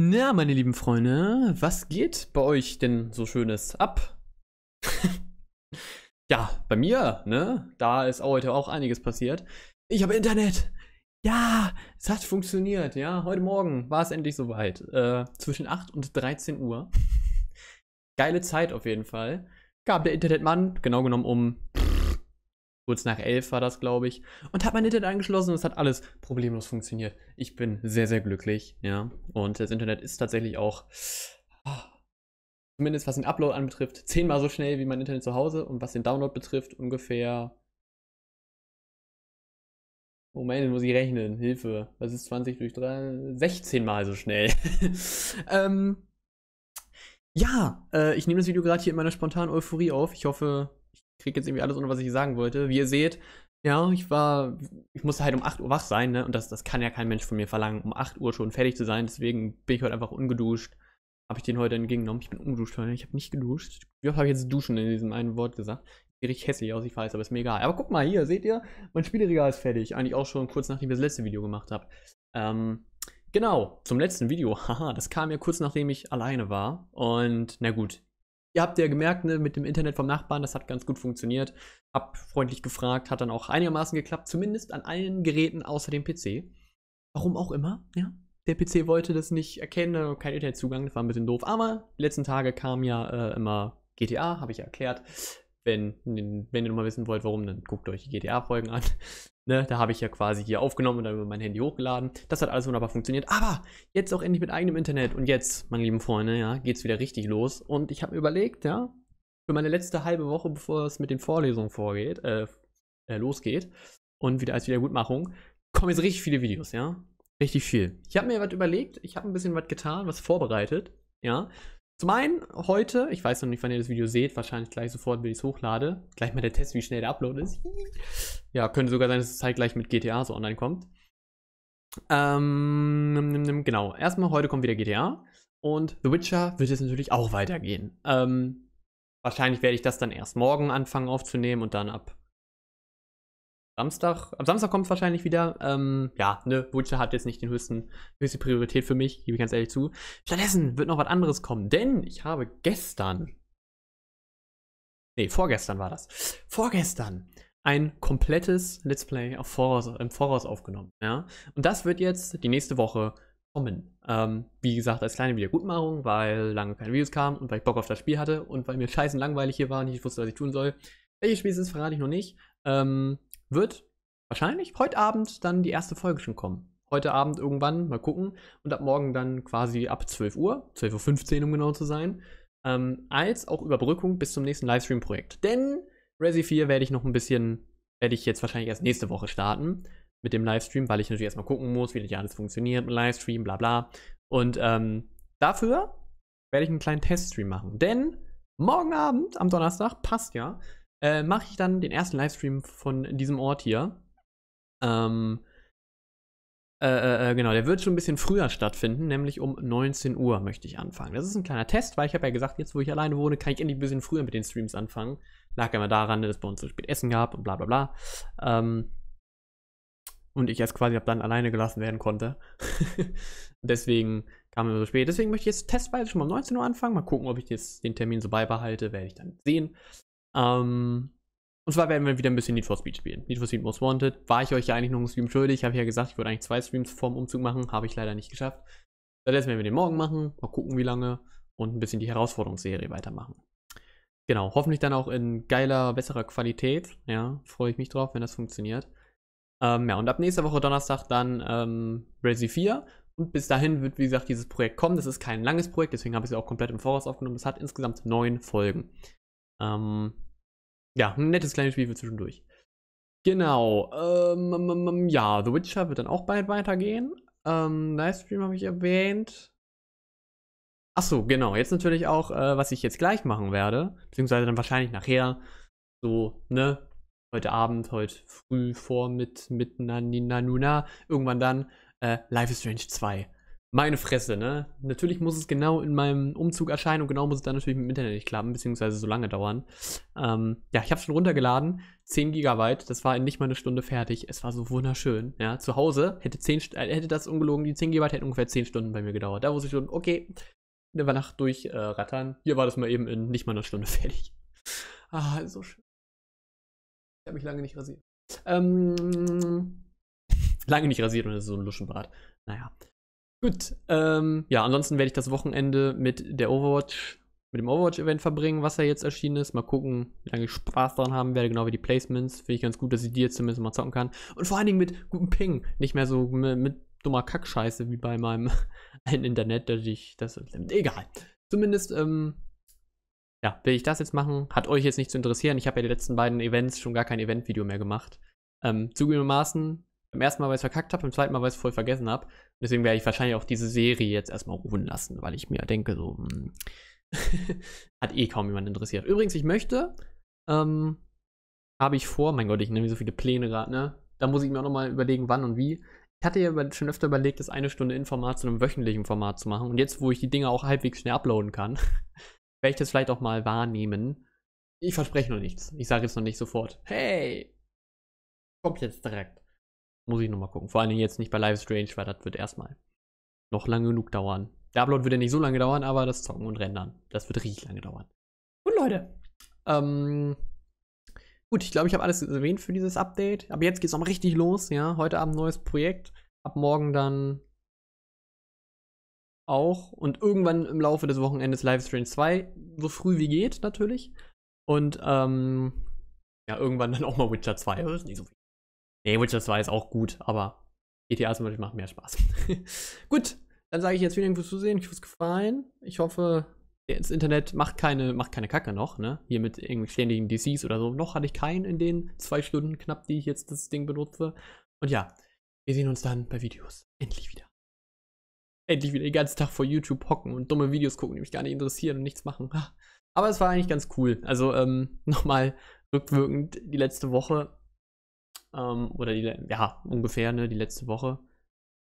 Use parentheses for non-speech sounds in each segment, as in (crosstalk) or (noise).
Na, meine lieben Freunde, was geht bei euch denn so Schönes ab? (laughs) ja, bei mir, ne? Da ist heute auch einiges passiert. Ich habe Internet. Ja, es hat funktioniert, ja. Heute Morgen war es endlich soweit. Äh, zwischen 8 und 13 Uhr. (laughs) Geile Zeit auf jeden Fall. Gab der Internetmann, genau genommen um kurz nach elf war das, glaube ich, und habe mein Internet angeschlossen und es hat alles problemlos funktioniert. Ich bin sehr, sehr glücklich, ja. Und das Internet ist tatsächlich auch, zumindest was den Upload anbetrifft, zehnmal so schnell wie mein Internet zu Hause und was den Download betrifft, ungefähr. Moment, muss ich rechnen. Hilfe. Was ist 20 durch 3? 16 mal so schnell. (laughs) ähm, ja, äh, ich nehme das Video gerade hier in meiner spontanen Euphorie auf. Ich hoffe, kriege jetzt irgendwie alles unter, was ich sagen wollte. Wie ihr seht, ja, ich war, ich musste halt um 8 Uhr wach sein, ne? Und das, das kann ja kein Mensch von mir verlangen, um 8 Uhr schon fertig zu sein. Deswegen bin ich heute einfach ungeduscht. Habe ich den heute entgegengenommen. Ich bin ungeduscht heute. Ich habe nicht geduscht. Wie oft habe ich jetzt duschen in diesem einen Wort gesagt? Sieht richtig hässlich aus, ich weiß, aber ist mir egal. Aber guck mal hier, seht ihr? Mein Spieleregal ist fertig. Eigentlich auch schon kurz nachdem ich das letzte Video gemacht habe. Ähm, genau, zum letzten Video. (laughs) Haha, das kam ja kurz nachdem ich alleine war. Und na gut, Ihr habt ja gemerkt, ne, mit dem Internet vom Nachbarn, das hat ganz gut funktioniert. Hab freundlich gefragt, hat dann auch einigermaßen geklappt, zumindest an allen Geräten außer dem PC. Warum auch immer, ja. Der PC wollte das nicht erkennen, kein Internetzugang, das war ein bisschen doof. Aber die letzten Tage kam ja äh, immer GTA, habe ich ja erklärt. Wenn, wenn ihr nochmal wissen wollt, warum, dann guckt euch die GTA-Folgen an. (laughs) Ne, da habe ich ja quasi hier aufgenommen und dann über mein Handy hochgeladen. Das hat alles wunderbar funktioniert. Aber jetzt auch endlich mit eigenem Internet. Und jetzt, meine lieben Freunde, ja, es wieder richtig los. Und ich habe mir überlegt, ja, für meine letzte halbe Woche, bevor es mit den Vorlesungen vorgeht, äh, äh, losgeht und wieder als Wiedergutmachung, kommen jetzt richtig viele Videos, ja. Richtig viel. Ich habe mir was überlegt, ich habe ein bisschen was getan, was vorbereitet, ja. Zum einen heute, ich weiß noch nicht, wann ihr das Video seht, wahrscheinlich gleich sofort, wenn ich es hochlade. Gleich mal der Test, wie schnell der Upload ist. Ja, könnte sogar sein, dass es zeitgleich mit GTA so online kommt. Ähm, genau. Erstmal, heute kommt wieder GTA. Und The Witcher wird jetzt natürlich auch weitergehen. Ähm, wahrscheinlich werde ich das dann erst morgen anfangen aufzunehmen und dann ab Samstag, am Samstag kommt es wahrscheinlich wieder. Ähm, ja, ne, Witcher hat jetzt nicht den höchsten, höchste Priorität für mich, gebe ich ganz ehrlich zu. Stattdessen wird noch was anderes kommen, denn ich habe gestern, nee, vorgestern war das, vorgestern ein komplettes Let's Play auf Voraus, im Voraus aufgenommen, ja. Und das wird jetzt die nächste Woche kommen. Ähm, wie gesagt, als kleine Wiedergutmachung, weil lange keine Videos kamen und weil ich Bock auf das Spiel hatte und weil mir scheißen langweilig hier war und ich nicht wusste, was ich tun soll. Welches Spiel es ist, verrate ich noch nicht. Ähm, wird wahrscheinlich heute Abend dann die erste Folge schon kommen. Heute Abend irgendwann, mal gucken. Und ab morgen dann quasi ab 12 Uhr, 12.15 Uhr um genau zu sein. Ähm, als auch Überbrückung bis zum nächsten Livestream-Projekt. Denn Resi 4 werde ich noch ein bisschen, werde ich jetzt wahrscheinlich erst nächste Woche starten mit dem Livestream, weil ich natürlich erstmal gucken muss, wie das alles funktioniert mit Livestream, bla bla. Und ähm, dafür werde ich einen kleinen Teststream machen. Denn morgen Abend, am Donnerstag, passt ja, äh, mache ich dann den ersten Livestream von diesem Ort hier. Ähm, äh, äh, äh, genau, der wird schon ein bisschen früher stattfinden, nämlich um 19 Uhr möchte ich anfangen. Das ist ein kleiner Test, weil ich habe ja gesagt, jetzt wo ich alleine wohne, kann ich endlich ein bisschen früher mit den Streams anfangen. Lag immer daran, dass es bei uns so spät Essen gab und bla bla bla. Ähm, und ich erst quasi ab dann alleine gelassen werden konnte. (laughs) Deswegen kam es so spät. Deswegen möchte ich jetzt testweise schon mal um 19 Uhr anfangen. Mal gucken, ob ich jetzt den Termin so beibehalte, werde ich dann sehen. Ähm, und zwar werden wir wieder ein bisschen Need for Speed spielen. Need for Speed Most Wanted. War ich euch ja eigentlich noch einen Stream schuldig. Ich habe ja gesagt, ich würde eigentlich zwei Streams vorm Umzug machen. Habe ich leider nicht geschafft. Stattdessen werden wir den morgen machen. Mal gucken, wie lange. Und ein bisschen die Herausforderungsserie weitermachen. Genau, hoffentlich dann auch in geiler, besserer Qualität. Ja, freue ich mich drauf, wenn das funktioniert. Ähm, ja, und ab nächster Woche Donnerstag dann ähm, Resi 4. Und bis dahin wird, wie gesagt, dieses Projekt kommen. Das ist kein langes Projekt, deswegen habe ich es auch komplett im Voraus aufgenommen. Es hat insgesamt neun Folgen. Ähm, ja, ein nettes kleines Spiel für zwischendurch. Genau. Ähm, ja, The Witcher wird dann auch bald weitergehen. Ähm, Livestream habe ich erwähnt. Achso, genau. Jetzt natürlich auch, äh, was ich jetzt gleich machen werde, beziehungsweise dann wahrscheinlich nachher, so, ne, heute Abend, heute früh vor mit, mit Nuna, irgendwann dann, äh, Life is Strange 2. meine Fresse, ne? Natürlich muss es genau in meinem Umzug erscheinen und genau muss es dann natürlich mit dem Internet nicht klappen, beziehungsweise so lange dauern. Ähm, ja, ich habe schon runtergeladen, 10 Gigabyte, das war in nicht mal eine Stunde fertig. Es war so wunderschön, ja. Zu Hause hätte, 10, äh, hätte das ungelogen, die 10 Gigabyte hätten ungefähr 10 Stunden bei mir gedauert. Da wusste ich schon, okay, eine Nacht durchrattern. Äh, Hier war das mal eben in nicht mal einer Stunde (laughs) fertig. Ah, so schön. Ich habe mich lange nicht rasiert. Ähm, (laughs) lange nicht rasiert und das ist so ein Luschenbart. Naja. Gut, ähm, ja, ansonsten werde ich das Wochenende mit der Overwatch, mit dem Overwatch-Event verbringen, was ja jetzt erschienen ist. Mal gucken, wie lange ich Spaß daran haben werde, genau wie die Placements. Finde ich ganz gut, dass ich die jetzt zumindest mal zocken kann. Und vor allen Dingen mit gutem Ping. Nicht mehr so mit, mit dummer Kackscheiße wie bei meinem (laughs) Internet, dass ich das. Egal. Zumindest, ähm, ja, will ich das jetzt machen. Hat euch jetzt nicht zu interessieren. Ich habe ja die letzten beiden Events schon gar kein Event-Video mehr gemacht. Ähm, zugegebenermaßen beim ersten Mal, weil ich es verkackt habe, beim zweiten Mal, weil ich es voll vergessen habe. Deswegen werde ich wahrscheinlich auch diese Serie jetzt erstmal ruhen lassen, weil ich mir denke, so, hm, (laughs) hat eh kaum jemand interessiert. Übrigens, ich möchte, ähm, habe ich vor, mein Gott, ich nehme so viele Pläne gerade, ne? Da muss ich mir auch nochmal überlegen, wann und wie. Ich hatte ja schon öfter überlegt, das eine Stunde Informat zu einem wöchentlichen Format zu machen. Und jetzt, wo ich die Dinge auch halbwegs schnell uploaden kann, (laughs) werde ich das vielleicht auch mal wahrnehmen. Ich verspreche noch nichts. Ich sage jetzt noch nicht sofort, hey, kommt jetzt direkt. Muss ich nochmal gucken. Vor allen Dingen jetzt nicht bei Live Strange, weil das wird erstmal noch lange genug dauern. Der Upload wird ja nicht so lange dauern, aber das Zocken und Rendern, das wird richtig lange dauern. Gut, Leute. Ähm, gut, ich glaube, ich habe alles erwähnt für dieses Update. Aber jetzt geht es auch richtig los, ja. Heute Abend neues Projekt. Ab morgen dann auch. Und irgendwann im Laufe des Wochenendes Live Strange 2. So früh wie geht, natürlich. Und, ähm, ja, irgendwann dann auch mal Witcher 2. Das ist nicht so viel. Nee, Witcher 2 ist auch gut, aber GTA zum Beispiel macht mehr Spaß. (laughs) gut, dann sage ich jetzt vielen Dank fürs Zusehen. Ich hoffe, es gefallen. Ich hoffe, das Internet macht keine, macht keine Kacke noch, ne? Hier mit irgendwie ständigen DCs oder so. Noch hatte ich keinen in den zwei Stunden knapp, die ich jetzt das Ding benutze. Und ja, wir sehen uns dann bei Videos. Endlich wieder. Endlich wieder den ganzen Tag vor YouTube hocken und dumme Videos gucken, die mich gar nicht interessieren und nichts machen. (laughs) Aber es war eigentlich ganz cool. Also, ähm, (laughs) nochmal rückwirkend die letzte Woche ähm, oder die, ja, ungefähr, ne, die letzte Woche.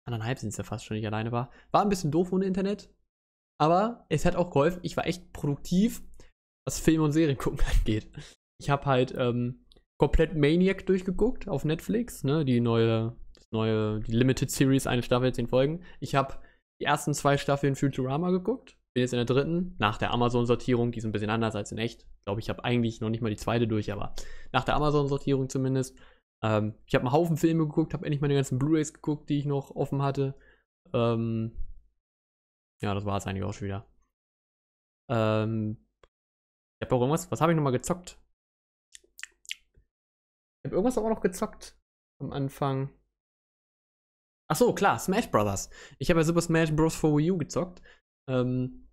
Anderthalb sind es ja fast schon, ich alleine war. War ein bisschen doof ohne Internet. Aber es hat auch geholfen. Ich war echt produktiv, was Film und Serien gucken (laughs) angeht. Ich habe halt ähm, komplett Maniac durchgeguckt auf Netflix, ne, die neue, neue, die Limited Series, eine Staffel, zehn Folgen. Ich habe die ersten zwei Staffeln Futurama geguckt. Bin jetzt in der dritten, nach der Amazon-Sortierung, die ist ein bisschen anders als in echt. Ich glaube, ich habe eigentlich noch nicht mal die zweite durch, aber nach der Amazon-Sortierung zumindest. Ähm, ich habe einen Haufen Filme geguckt, habe endlich meine ganzen Blu-rays geguckt, die ich noch offen hatte. Ähm, ja, das war es eigentlich auch schon wieder. Ähm, ich habe auch irgendwas, was habe ich nochmal gezockt? Ich habe irgendwas auch noch gezockt am Anfang. Ach so, klar, Smash Brothers. Ich habe ja Super Smash Bros. for Wii U gezockt. Ähm,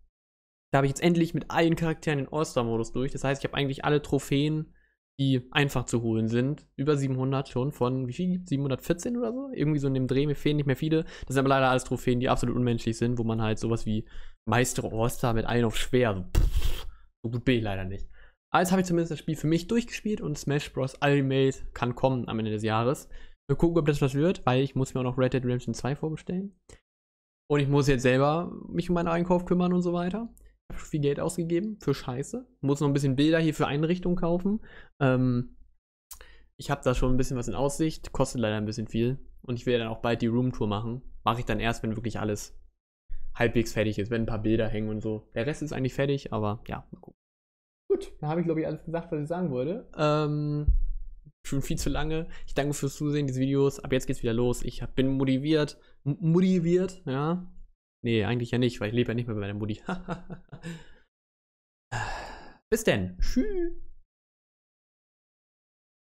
da habe ich jetzt endlich mit allen Charakteren den All-Star-Modus durch. Das heißt, ich habe eigentlich alle Trophäen die einfach zu holen sind. Über 700 schon von, wie viel? 714 oder so? Irgendwie so in dem Dreh. Mir fehlen nicht mehr viele. Das sind aber leider alles Trophäen, die absolut unmenschlich sind, wo man halt sowas wie Meister All-Star mit allen auf schwer. So, pff, so gut bin ich leider nicht. Als habe ich zumindest das Spiel für mich durchgespielt und Smash Bros. Ultimate kann kommen am Ende des Jahres. Wir gucken, ob das was wird, weil ich muss mir auch noch Red Dead Redemption 2 vorbestellen. Und ich muss jetzt selber mich um meinen Einkauf kümmern und so weiter viel Geld ausgegeben für Scheiße. Muss noch ein bisschen Bilder hier für Einrichtungen kaufen. Ähm, ich habe da schon ein bisschen was in Aussicht. Kostet leider ein bisschen viel. Und ich werde dann auch bald die Roomtour machen. Mache ich dann erst, wenn wirklich alles halbwegs fertig ist, wenn ein paar Bilder hängen und so. Der Rest ist eigentlich fertig, aber ja, mal gucken. Gut, da habe ich, glaube ich, alles gesagt, was ich sagen wollte. Ähm, schon viel zu lange. Ich danke fürs Zusehen dieses Videos. Ab jetzt geht's wieder los. Ich bin motiviert. Motiviert, ja. Nee, eigentlich ja nicht, weil ich lebe ja nicht mehr bei meiner Mutti. (laughs) Bis denn. Tschüss.